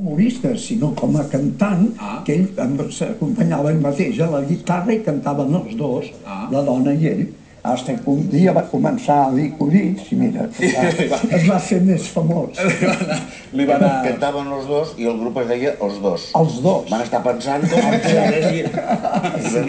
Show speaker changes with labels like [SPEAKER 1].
[SPEAKER 1] humorista, sinó com a cantant,
[SPEAKER 2] ah.
[SPEAKER 1] que ell s'acompanyava ell mateix a la guitarra i cantaven els dos,
[SPEAKER 2] ah.
[SPEAKER 1] la dona i ell, Hasta que un dia va començar a dir Codits i mira, va, es va fer més famós.
[SPEAKER 2] Li va anar...
[SPEAKER 3] Cantaven els dos i el grup es deia Els Dos.
[SPEAKER 1] Els Dos.
[SPEAKER 3] Van estar pensant com... Sí.